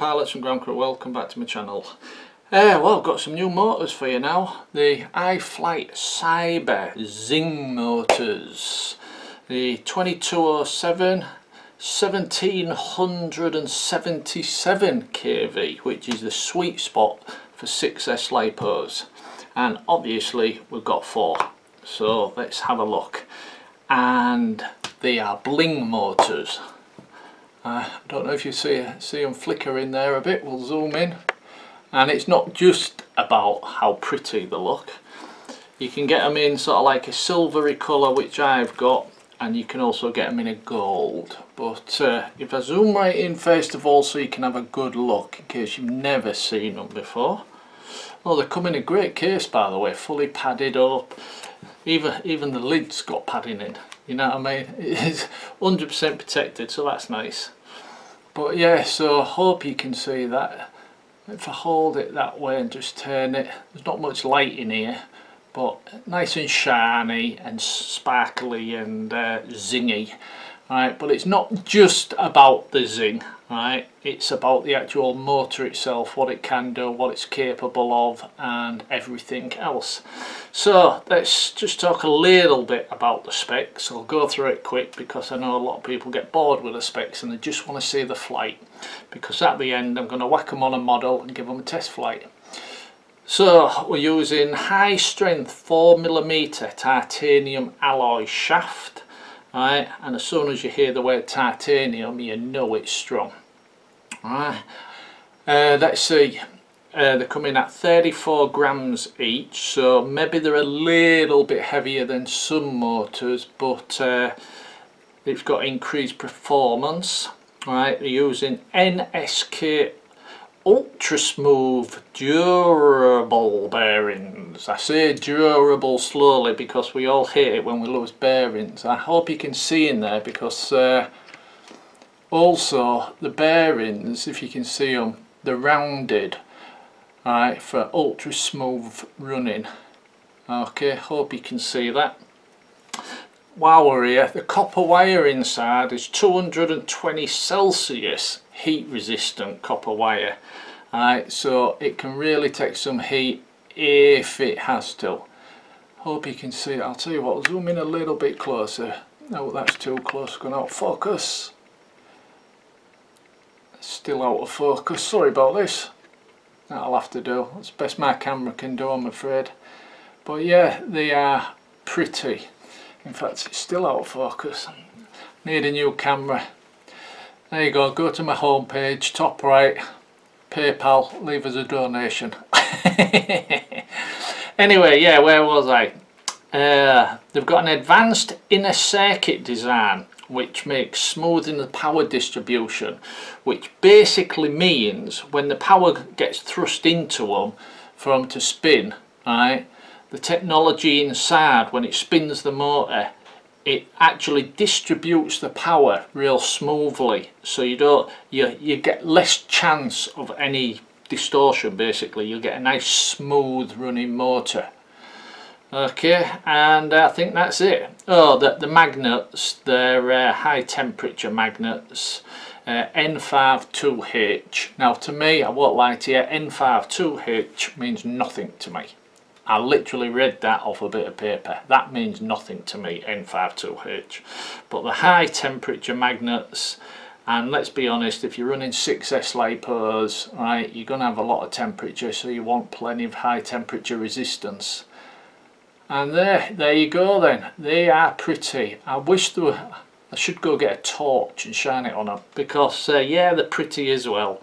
pilots and ground crew, welcome back to my channel. Uh, well, I've got some new motors for you now. The iFlight Cyber XING motors. The 2207 1777 kV, which is the sweet spot for 6S lipos. And obviously we've got four. So let's have a look. And they are bling motors. Uh, I don't know if you see, see them flicker in there a bit, we'll zoom in. And it's not just about how pretty they look. You can get them in sort of like a silvery colour which I've got and you can also get them in a gold. But uh, if I zoom right in first of all so you can have a good look in case you've never seen them before. Well they come in a great case by the way, fully padded up. Even, even the lid's got padding in you know what I mean? It's 100% protected so that's nice. But yeah so I hope you can see that. If I hold it that way and just turn it there's not much light in here but nice and shiny and sparkly and uh, zingy right? But it's not just about the zing right? It's about the actual motor itself what it can do what it's capable of and everything else. So let's just talk a little bit about the specs. I'll go through it quick because I know a lot of people get bored with the specs and they just want to see the flight. Because at the end I'm going to whack them on a model and give them a test flight. So we're using high strength 4mm titanium alloy shaft right and as soon as you hear the word titanium you know it's strong. Right uh, let's see. Uh, they're coming at 34 grams each so maybe they're a little bit heavier than some motors but uh, it's got increased performance. Right they're using NSK ultra smooth durable bearings. I say durable slowly because we all hate it when we lose bearings. I hope you can see in there because uh, also the bearings if you can see them they're rounded right for ultra smooth running. Okay hope you can see that. While we're here the copper wire inside is 220 Celsius heat resistant copper wire Alright, so it can really take some heat if it has to. Hope you can see it. I'll tell you what, I'll zoom in a little bit closer. No, that's too close, going out focus. Still out of focus, sorry about this. That'll have to do. That's best my camera can do, I'm afraid. But yeah, they are pretty. In fact, it's still out of focus. Need a new camera. There you go, go to my homepage, top right, PayPal, leave us a donation. anyway, yeah, where was I? Uh, they've got an advanced inner circuit design which makes smoothing the power distribution which basically means when the power gets thrust into them for them to spin right the technology inside when it spins the motor it actually distributes the power real smoothly. So you don't you you get less chance of any distortion basically. You'll get a nice smooth running motor. Okay and I think that's it. Oh the, the magnets they're uh, high temperature magnets. Uh, N52H now to me I won't lie to you N52H means nothing to me I literally read that off a bit of paper. That means nothing to me, N52H. But the high temperature magnets, and let's be honest, if you're running 6S lipos, right, you're going to have a lot of temperature, so you want plenty of high temperature resistance. And there, there you go then. They are pretty. I wish were, I should go get a torch and shine it on them because uh, yeah, they're pretty as well.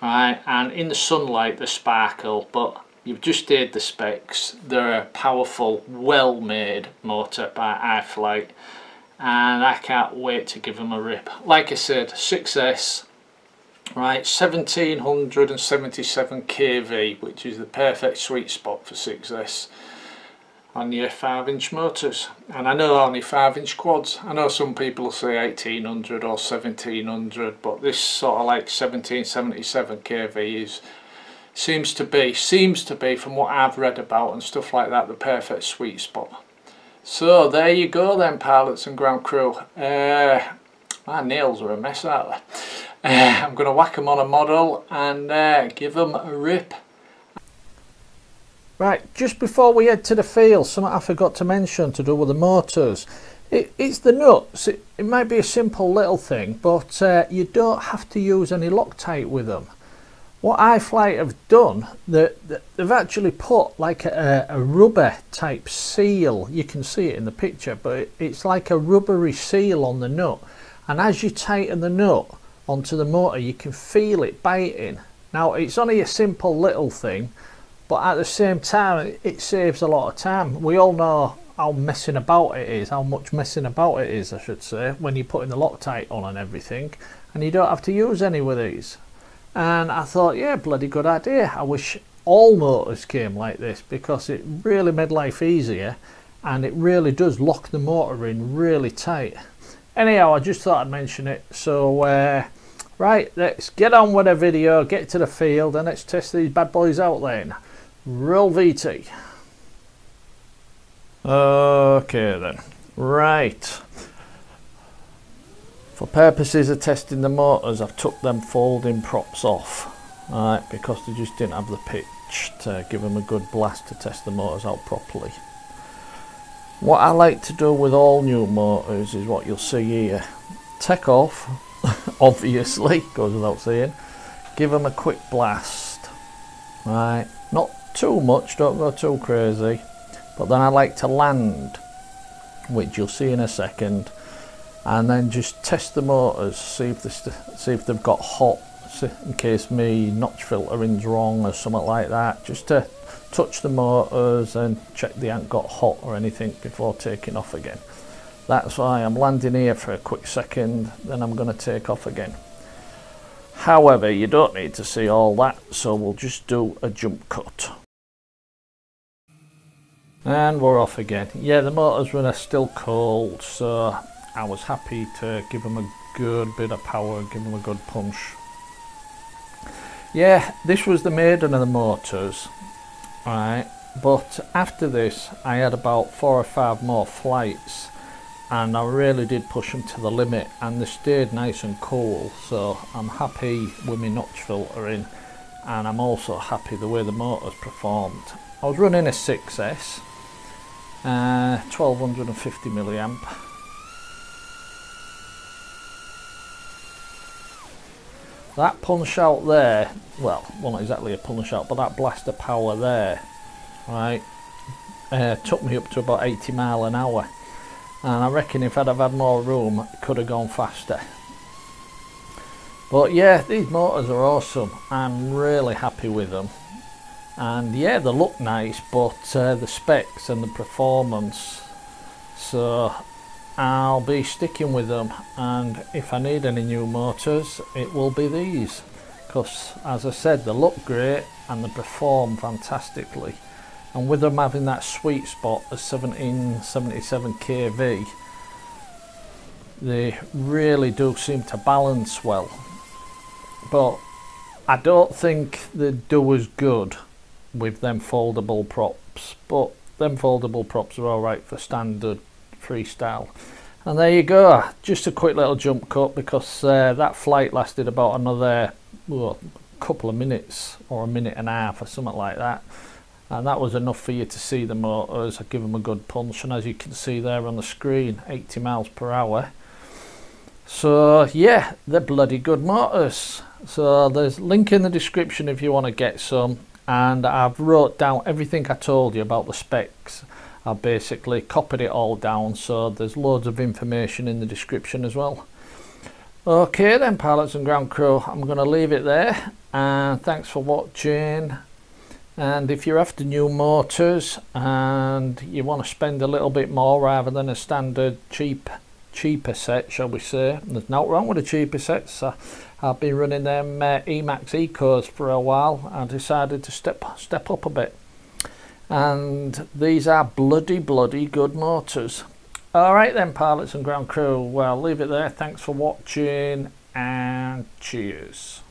Right, and in the sunlight they sparkle, but You've just heard the specs. They're a powerful, well-made motor by iFlight and I can't wait to give them a rip. Like I said, 6S, right, 1777 kV, which is the perfect sweet spot for 6S on your 5 inch motors and I know only 5 inch quads I know some people say 1800 or 1700 but this sort of like 1777 kV is seems to be seems to be from what I've read about and stuff like that the perfect sweet spot so there you go then pilots and ground crew uh, my nails are a mess aren't Uh, I'm going to whack them on a model and uh, give them a rip. Right, just before we head to the field, something I forgot to mention to do with the motors. It, it's the nuts. It, it, might be a simple little thing, but uh, you don't have to use any Loctite with them. What iFlight have done, they, they've actually put like a, a, rubber type seal. You can see it in the picture, but it's like a rubbery seal on the nut. And as you tighten the nut onto the motor, you can feel it biting. Now, it's only a simple little thing, but at the same time, it saves a lot of time. We all know how messing about it is, how much messing about it is, I should say, when you're putting the Loctite on and everything, and you don't have to use any with these and I thought yeah bloody good idea. I wish all motors came like this because it really made life easier and it really does lock the motor in really tight. Anyhow I just thought I'd mention it. So uh, right let's get on with the video get to the field and let's test these bad boys out then. Roll VT okay then. Right for purposes of testing the motors, I've took them folding props off, right, because they just didn't have the pitch to give them a good blast to test the motors out properly. What I like to do with all new motors is what you'll see here. Take off, obviously, goes without saying, give them a quick blast, right, not too much, don't go too crazy, but then I like to land, which you'll see in a second, and then just test the motors see if they see if they've got hot in case me notch filtering's wrong or something like that just to touch the motors and check they haven't got hot or anything before taking off again. That's why I'm landing here for a quick second then I'm going to take off again. However you don't need to see all that so we'll just do a jump cut. And we're off again. Yeah the motors are still cold so I was happy to give them a good bit of power, give them a good punch. Yeah, this was the maiden of the motors, right? But after this, I had about four or five more flights and I really did push them to the limit and they stayed nice and cool so I'm happy with my notch filtering and I'm also happy the way the motors performed. I was running a 6S uh, 1250 milliamp That punch out there, well, well not exactly a punch out, but that blaster power there, right, uh, took me up to about 80 mile an hour. And I reckon if I'd have had more room, it could have gone faster. But yeah, these motors are awesome. I'm really happy with them. And yeah, they look nice, but uh, the specs and the performance. So I'll be sticking with them and if I need any new motors it will be these. Because as I said they look great and they perform fantastically. And with them having that sweet spot of 1777 kV they really do seem to balance well. But I don't think they do as good with them foldable props. But them foldable props are alright for standard freestyle. And there you go just a quick little jump cut because uh, that flight lasted about another well, couple of minutes or a minute and a half or something like that. And that was enough for you to see the motors. I give them a good punch and as you can see there on the screen 80 miles per hour. So yeah they're bloody good motors. So there's a link in the description if you want to get some. And I've wrote down everything I told you about the specs I basically copied it all down so there's loads of information in the description as well. Okay then pilots and ground crew, I'm going to leave it there and thanks for watching. And if you're after new motors and you want to spend a little bit more rather than a standard cheap cheaper set shall we say there's nothing wrong with the cheaper sets uh, I've been running them uh, Emax Ecos for a while and decided to step step up a bit and these are bloody bloody good motors alright then pilots and ground crew. Well leave it there. Thanks for watching and cheers